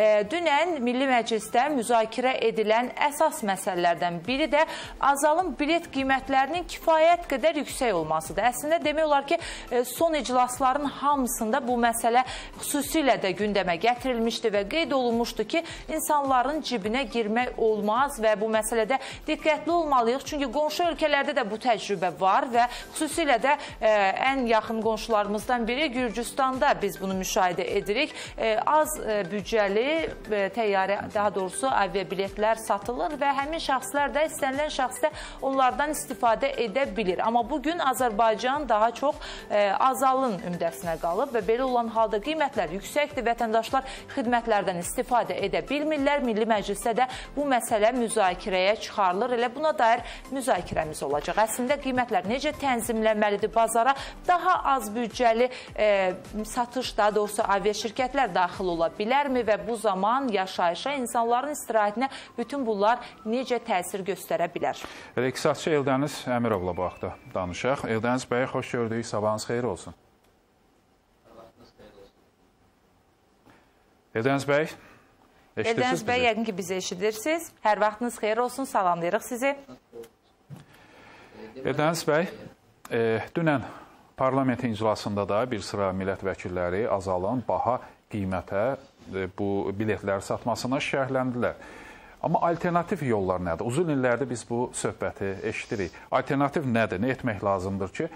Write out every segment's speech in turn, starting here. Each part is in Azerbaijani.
e, dünən Milli Məclisdə müzakirə edilən əsas məsələlərdən biri də Azalın bilet qiymətlərinin kifayət qədər yüksək olmasıdır. Əslində demək olar ki, e, son iclasların hamısında bu məsələ xüsusilə də gündəmə gətirilmişdi və qeyd olunmuşdu ki, insanların cibinə girmək olmaz və bu məsələdə diqqətli olmalıyıq. Çünki qonşu ölkələrdə də bu təcrübə var və xüsusilə də ə, ən yaxın qonşularımızdan biri Gürcüstanda biz bunu müşahidə edirik. Ə, az ə, büdcəli təyyarə, daha doğrusu aviabiletlər satılır və həmin şəxslər də istənilən şəxsdə onlardan istifadə edə bilir. Amma bugün Azərbaycan daha çox ə, azalın ümdəsinə qalıb və belə olan halda qiymətlər yüksəkdir. Vətəndaşlar xidmətlərdən istifadə edə bilmirlər. Milli Məclisdə də bu məsələ müzakirəyə çıxarılır. Elə buna dair müzakirəmiz olacaq. Əslində qiymətlər necə tənzimlənməlidir bazara? Daha az büdcəli e, satış, daha doğrusu aviaşirkətlər daxil ola bilərmi və bu zaman yaşayışa, insanların istirahətinə bütün bunlar necə təsir göstərə bilər? İqtisadçı Eldəniz Əmirovla bu haqda danışaq. Eldəniz bəy, xoş gördük. Sabahınız xeyir olsun. Eldəniz bəy, Eldəniz bəy, yəqin ki, bizi eşidirsiniz. Hər vaxtınız xeyir olsun, salamlayırıq sizi. Eldəniz bəy, e, dünən parlament iclasında da bir sıra millət vəkilləri azalan baha qiymətə e, bu biletləri satmasına şərhləndilər. Amma alternativ yollar nədir? Uzun illərdir biz bu söhbəti eşidirik. Alternativ nədir? Nə etmək lazımdır ki,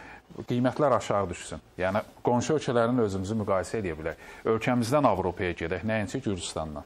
qiymətlər aşağı düşsün? Yəni qonşu ölkələrin özümüzü müqayisə edə bilək. Ölkəmizdən Avropaya gedək, nəinki Gürcüstandan.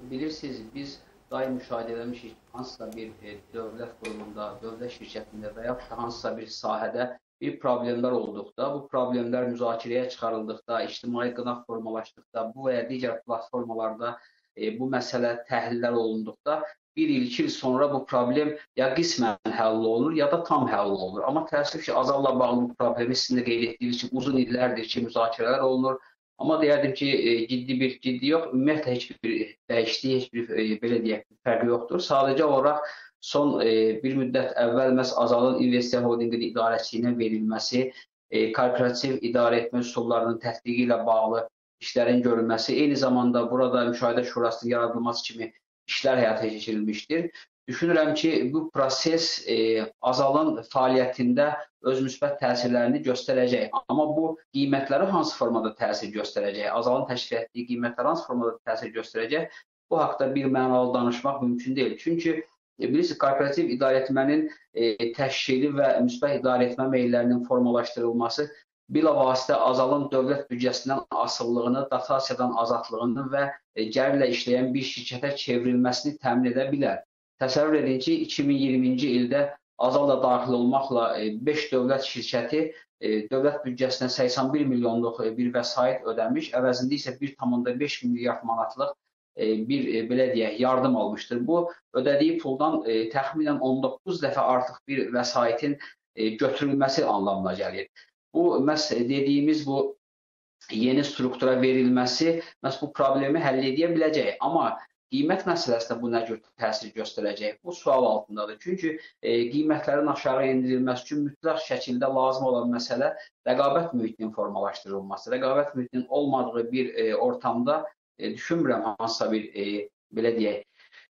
Bilirsiniz, biz daim müşahidə eləmişik hansısa bir e, dövlət qurumunda, dövlət şirkətində və da hansısa bir sahədə bir problemlər olduqda, bu problemlər müzakirəyə çıxarıldıqda, ictimai qınaq formalaşdıqda, bu və ya digər platformalarda e, bu məsələ təhlillər olunduqda bir il, iki il sonra bu problem ya qismən həll olunur, ya da tam həll olunur. Amma təəssüf ki, azalla bağlı bu problemi sizin də qeyd etdiyiniz kimi uzun illərdir ki, müzakirələr olunur. Amma deyərdim ki, e, ciddi bir ciddi yox, ümumiyyətlə heç bir dəyişdiyi, heç bir e, belə deyək, fərqi yoxdur. Sadəcə olaraq son e, bir müddət əvvəl məhz Azalın İnvestiya Holdinqinin idarəçiliyinə verilməsi, e, korporativ idarə etmə üsullarının tətbiqi ilə bağlı işlərin görülməsi, eyni zamanda burada müşahidə şurasının yaradılması kimi işlər həyata keçirilmişdir. Düşünürəm ki, bu proses e, Azalın fəaliyyətində öz müsbət təsirlərini göstərəcək. Amma bu qiymətlərə hansı formada təsir göstərəcək? Azalın təşkil etdiyi qiymətlər hansı formada təsir göstərəcək? Bu haqda bir mənalı danışmaq mümkün deyil. Çünki bilirsiniz, korporativ idarəetmənin e, təşkili və müsbət idarəetmə meyllərinin formalaşdırılması bilavasitə Azalın dövlət büdcəsindən asıllığını, dotasiyadan azadlığını və e, gəlirlə işləyən bir şirkətə çevrilməsini təmin edə bilər. Təsəvvür edin ki, 2020-ci ildə Azal da daxil olmaqla 5 e, dövlət şirkəti e, dövlət büdcəsinə 81 milyonluq e, bir vəsait ödəmiş, əvəzində isə 1,5 milyard manatlıq bir belə deyək, yardım almışdır. Bu ödədiyi puldan təxminən 19 dəfə artıq bir vəsaitin götürülməsi anlamına gəlir. Bu məhz dediyimiz bu yeni struktura verilməsi məhz bu problemi həll edə biləcək. Amma Qiymət məsələsi də bu nə cür təsir göstərəcək? Bu sual altındadır. Çünki e, qiymətlərin aşağı endirilməsi üçün mütləq şəkildə lazım olan məsələ rəqabət mühitinin formalaşdırılması. Rəqabət mühitinin olmadığı bir e, ortamda e, düşünmürəm hansısa bir e, belə deyək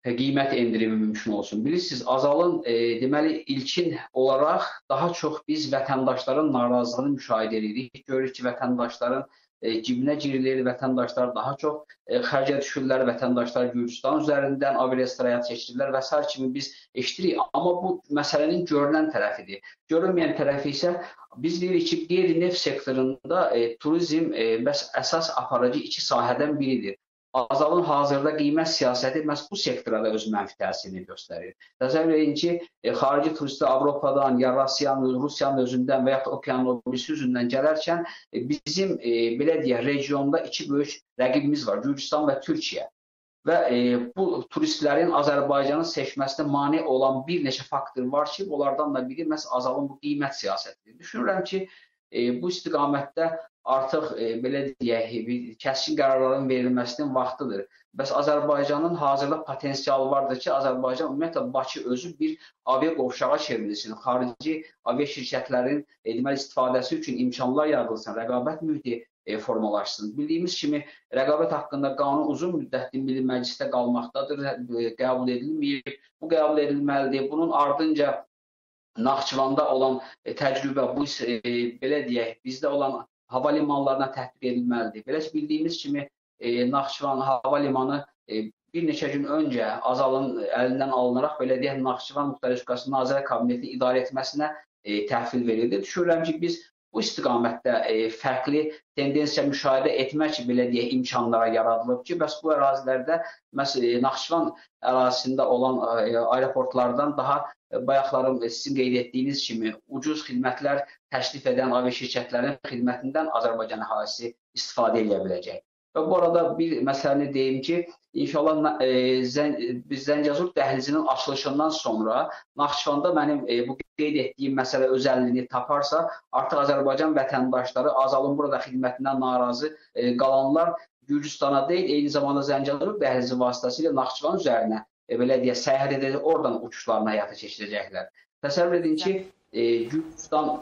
e, qiymət endirimi mümkün olsun. Bilirsiniz, Azalın e, deməli ilkin olaraq daha çox biz vətəndaşların narazılığını müşahidə edirik. Görürük ki, vətəndaşların e, cibinə girilir, vətəndaşlar daha çox e, xərcə düşürlər, vətəndaşlar Gürcüstan üzərindən aviasirayət keçirirlər və s. kimi biz eşidirik. Amma bu məsələnin görünən tərəfidir. Görünməyən tərəfi isə biz deyirik ki, qeyri-neft sektorunda e, turizm e, bəs əsas aparıcı iki sahədən biridir. Azalın hazırda qiymət siyasəti məhz bu sektora da öz mənfi təsirini göstərir. Təsəvvür edin ki, e, xarici turistlər Avropadan, ya Rusiyanın, Rusiyanın özündən və ya okeanın o birisi üzündən gələrkən e, bizim e, belə deyək, regionda iki böyük rəqibimiz var, Gürcüstan və Türkiyə. Və e, bu turistlərin Azərbaycanı seçməsinə mane olan bir neçə faktor var ki, onlardan da biri məhz Azalın bu qiymət siyasətidir. Düşünürəm ki, e, bu istiqamətdə artıq e, belə deyək, bir kəskin qərarların verilməsinin vaxtıdır. Bəs Azərbaycanın hazırda potensialı vardır ki, Azərbaycan ümumiyyətlə Bakı özü bir avia qovşağa çevrilsin, xarici avia şirkətlərin e, deməli istifadəsi üçün imkanlar yaradılsın, rəqabət mühiti e, formalaşsın. Bildiyimiz kimi rəqabət haqqında qanun uzun müddətli Milli Məclisdə qalmaqdadır, e, qəbul edilməyib. Bu qəbul edilməlidir. Bunun ardınca Naxçıvanda olan e, təcrübə bu e, belə deyək, bizdə olan hava limanlarına tətbiq edilməlidir. Belə ki, bildiyimiz kimi e, Naxçıvan hava limanı e, bir neçə gün öncə Azalın əlindən alınaraq belə deyək Naxçıvan Muxtar Respublikası Nazirlər Kabineti idarə etməsinə e, təhvil verildi. Düşünürəm ki, biz bu istiqamətdə e, fərqli tendensiya müşahidə etmək belə deyək imkanlara yaradılıb ki, bəs bu ərazilərdə məsələn Naxçıvan ərazisində olan e, aeroportlardan daha bayaqlarım sizin qeyd etdiyiniz kimi ucuz xidmətlər təklif edən aviya şirkətlərinin xidmətindən Azərbaycan əhalisi istifadə edə biləcək. Və bu arada bir məsələni deyim ki, inşallah e, Zən biz Zəngəzur dəhlizinin açılışından sonra Naxçıvanda mənim e, bu qeyd etdiyim məsələ özəlliyini taparsa, artıq Azərbaycan vətəndaşları Azalın burada xidmətindən narazı e, qalanlar Gürcüstana deyil, eyni zamanda Zəngəzur dəhlizi vasitəsilə Naxçıvan üzərinə e, belə deyə səyahət edəcək, oradan uçuşlarını həyata keçirəcəklər. Təsəvvür edin ki, e, Gürcüstan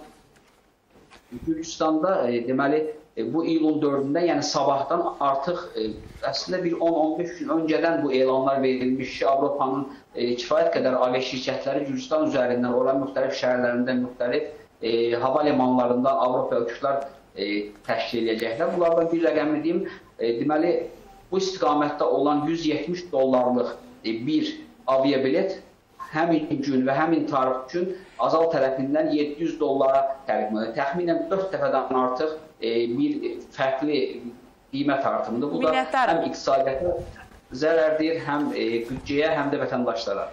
Gürcüstanda e, deməli E, bu iyulun 4-dən, yəni sabahdan artıq e, əslində bir 10-15 gün öncədən bu elanlar verilmiş ki, Avropanın e, kifayət qədər avia şirkətləri Gürcüstan üzərindən olan müxtəlif şəhərlərində, müxtəlif e, hava limanlarından Avropa uçuşlar e, təşkil edəcəklər. Bunlardan bir rəqəmi deyim, e, deməli bu istiqamətdə olan 170 dollarlıq bir avia bilet həmin gün və həmin tarix üçün Azal tərəfindən 700 dollara təqdim Təxminən 4 dəfədən artıq e, bir fərqli qiymət artımıdır. Bu da həm iqtisadiyyata zərərdir, həm e, büdcəyə, həm də vətəndaşlara.